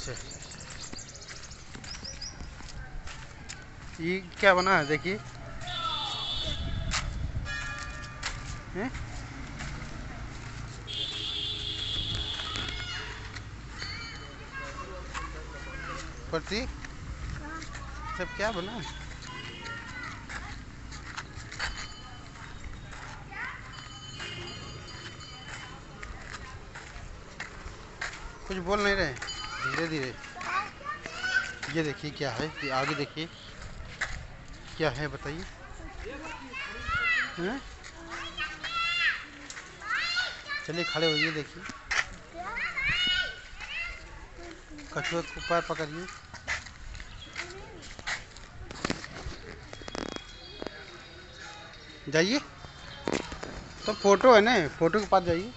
से। ये क्या बना है, देखिए। प्रतीक, सब क्या बना है? कुछ बोल नहीं रहे। धीरे धीरे। ये देखिए क्या है, ये आगे देखिए। क्या है बताइए। चलिए खड़े होइए, देखिए। कछुए को पैर पकड़िए। जाइए। तो फ़ोटो है ना, फ़ोटो के पास जाइए।